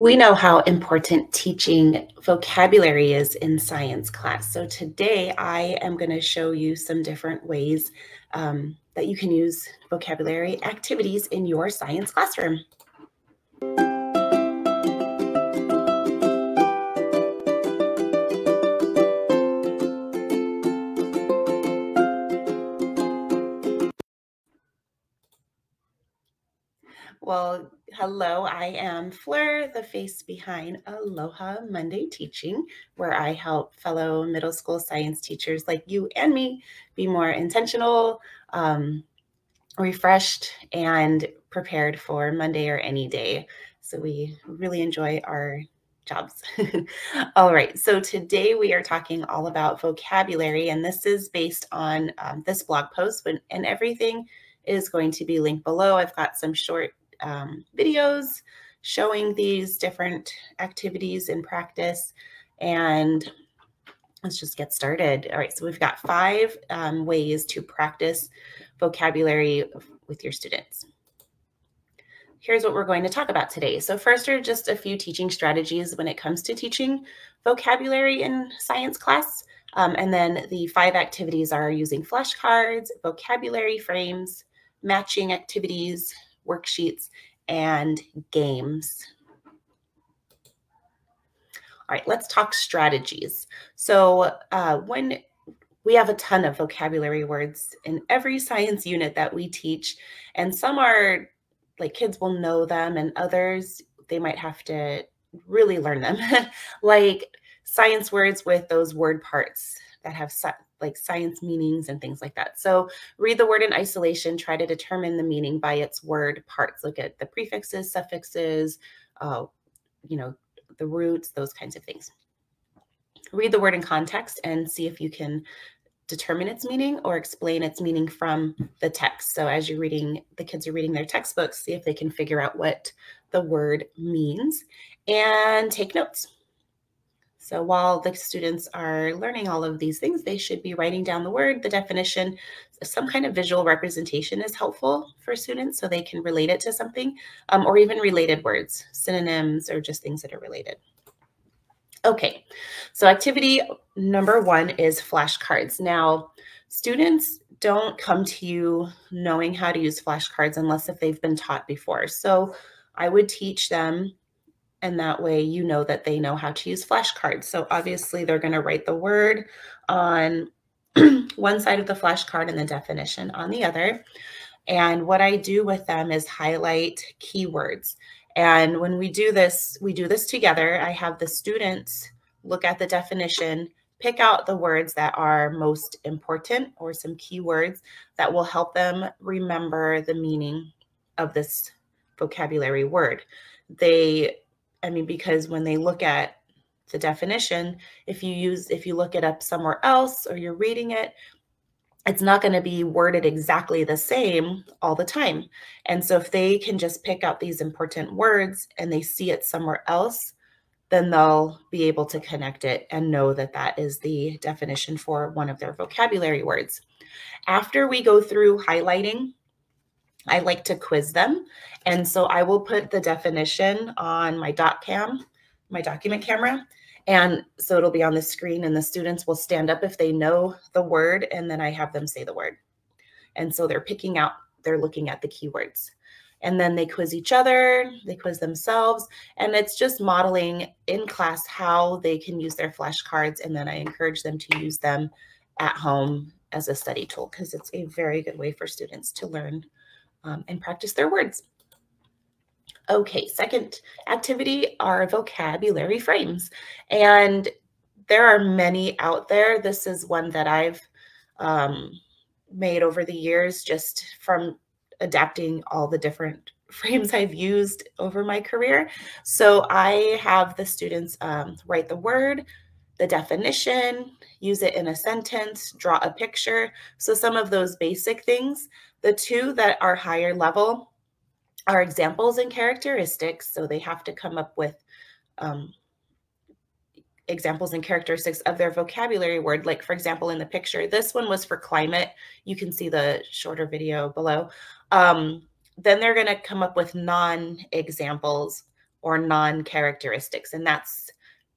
We know how important teaching vocabulary is in science class. So today I am going to show you some different ways um, that you can use vocabulary activities in your science classroom. Well, hello, I am Fleur, the face behind Aloha Monday Teaching, where I help fellow middle school science teachers like you and me be more intentional, um, refreshed, and prepared for Monday or any day. So we really enjoy our jobs. all right, so today we are talking all about vocabulary, and this is based on um, this blog post, and everything is going to be linked below. I've got some short um, videos showing these different activities in practice. And let's just get started. All right, so we've got five um, ways to practice vocabulary with your students. Here's what we're going to talk about today. So first are just a few teaching strategies when it comes to teaching vocabulary in science class. Um, and then the five activities are using flashcards, vocabulary frames, matching activities, worksheets, and games. All right, let's talk strategies. So uh, when we have a ton of vocabulary words in every science unit that we teach, and some are like kids will know them, and others they might have to really learn them, like science words with those word parts that have like science meanings and things like that. So read the word in isolation, try to determine the meaning by its word parts. Look at the prefixes, suffixes, uh, you know, the roots, those kinds of things. Read the word in context and see if you can determine its meaning or explain its meaning from the text. So as you're reading, the kids are reading their textbooks, see if they can figure out what the word means and take notes. So while the students are learning all of these things, they should be writing down the word, the definition, some kind of visual representation is helpful for students so they can relate it to something um, or even related words, synonyms, or just things that are related. Okay, so activity number one is flashcards. Now, students don't come to you knowing how to use flashcards unless if they've been taught before. So I would teach them and that way you know that they know how to use flashcards. So obviously they're going to write the word on one side of the flashcard and the definition on the other. And what I do with them is highlight keywords. And when we do this, we do this together. I have the students look at the definition, pick out the words that are most important or some keywords that will help them remember the meaning of this vocabulary word. They I mean, because when they look at the definition, if you use, if you look it up somewhere else or you're reading it, it's not going to be worded exactly the same all the time. And so if they can just pick out these important words and they see it somewhere else, then they'll be able to connect it and know that that is the definition for one of their vocabulary words. After we go through highlighting I like to quiz them. And so I will put the definition on my doc cam, my document camera. And so it'll be on the screen and the students will stand up if they know the word and then I have them say the word. And so they're picking out, they're looking at the keywords. And then they quiz each other, they quiz themselves, and it's just modeling in class how they can use their flashcards. And then I encourage them to use them at home as a study tool because it's a very good way for students to learn um, and practice their words. Okay, second activity are vocabulary frames. And there are many out there. This is one that I've um, made over the years just from adapting all the different frames I've used over my career. So I have the students um, write the word, the definition, use it in a sentence, draw a picture. So some of those basic things. The two that are higher level are examples and characteristics. So they have to come up with um, examples and characteristics of their vocabulary word. Like for example, in the picture, this one was for climate. You can see the shorter video below. Um, then they're gonna come up with non-examples or non-characteristics. And that's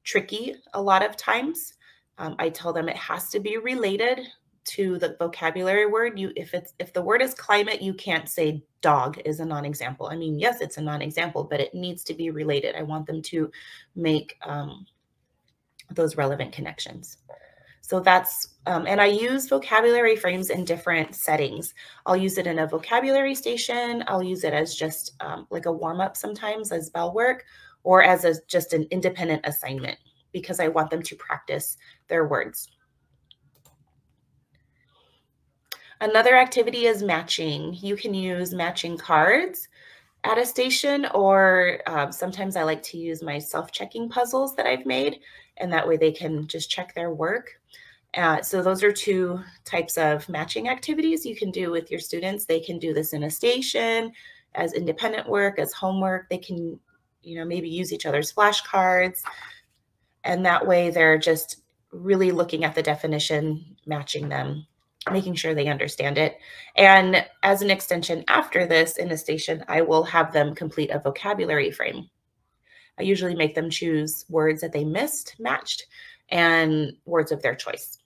tricky a lot of times. Um, I tell them it has to be related to the vocabulary word. You if it's if the word is climate, you can't say dog is a non-example. I mean, yes, it's a non-example, but it needs to be related. I want them to make um, those relevant connections. So that's, um, and I use vocabulary frames in different settings. I'll use it in a vocabulary station. I'll use it as just um, like a warm up sometimes as bell work or as a, just an independent assignment because I want them to practice their words. Another activity is matching. You can use matching cards at a station, or um, sometimes I like to use my self-checking puzzles that I've made, and that way they can just check their work. Uh, so those are two types of matching activities you can do with your students. They can do this in a station as independent work, as homework. They can, you know, maybe use each other's flashcards. And that way they're just really looking at the definition, matching them making sure they understand it. And as an extension after this in a station, I will have them complete a vocabulary frame. I usually make them choose words that they missed, matched, and words of their choice.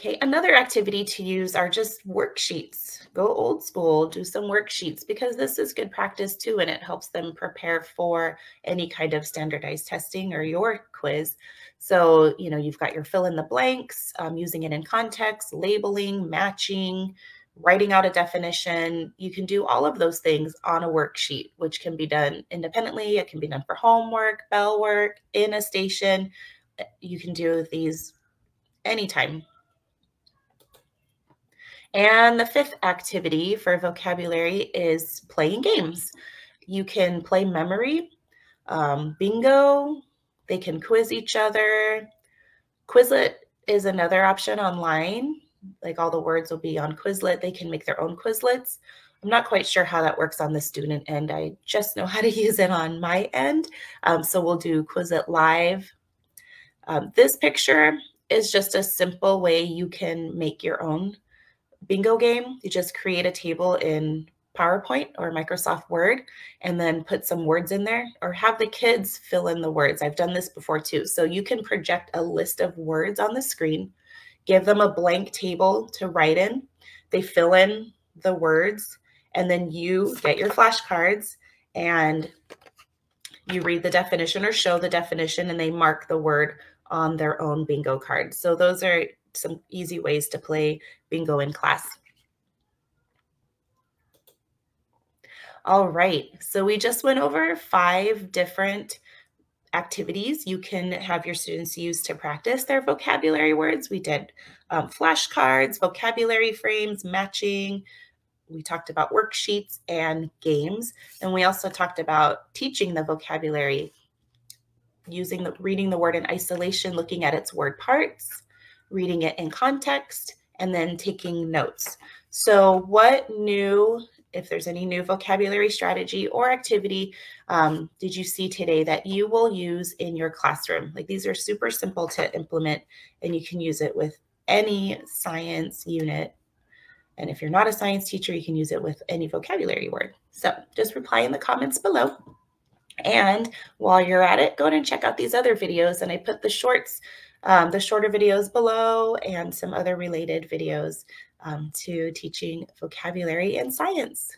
Okay, another activity to use are just worksheets. Go old school, do some worksheets because this is good practice too, and it helps them prepare for any kind of standardized testing or your quiz. So, you know, you've got your fill in the blanks, um, using it in context, labeling, matching, writing out a definition. You can do all of those things on a worksheet, which can be done independently. It can be done for homework, bell work, in a station. You can do these anytime and the fifth activity for vocabulary is playing games. You can play memory, um, bingo, they can quiz each other. Quizlet is another option online. Like all the words will be on Quizlet. They can make their own Quizlets. I'm not quite sure how that works on the student end. I just know how to use it on my end. Um, so we'll do Quizlet Live. Um, this picture is just a simple way you can make your own bingo game. You just create a table in PowerPoint or Microsoft Word and then put some words in there or have the kids fill in the words. I've done this before too. So you can project a list of words on the screen, give them a blank table to write in. They fill in the words and then you get your flashcards and you read the definition or show the definition and they mark the word on their own bingo card. So those are some easy ways to play bingo in class. All right, so we just went over five different activities you can have your students use to practice their vocabulary words. We did um, flashcards, vocabulary frames, matching. We talked about worksheets and games. And we also talked about teaching the vocabulary using the reading the word in isolation, looking at its word parts, reading it in context, and then taking notes. So, what new, if there's any new vocabulary strategy or activity, um, did you see today that you will use in your classroom? Like these are super simple to implement, and you can use it with any science unit. And if you're not a science teacher, you can use it with any vocabulary word. So, just reply in the comments below. And while you're at it, go ahead and check out these other videos. And I put the shorts um, the shorter videos below and some other related videos um, to teaching vocabulary and science.